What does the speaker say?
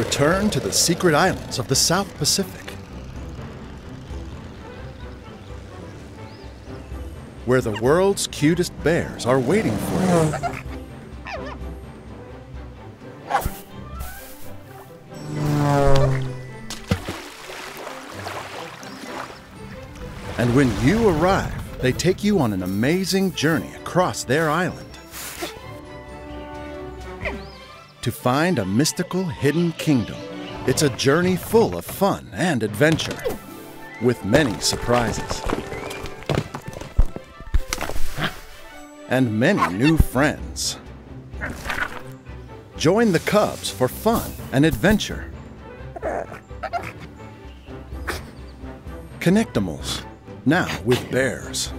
Return to the secret islands of the South Pacific, where the world's cutest bears are waiting for you. And when you arrive, they take you on an amazing journey across their island to find a mystical hidden kingdom. It's a journey full of fun and adventure, with many surprises. And many new friends. Join the Cubs for fun and adventure. Kinectimals, now with bears.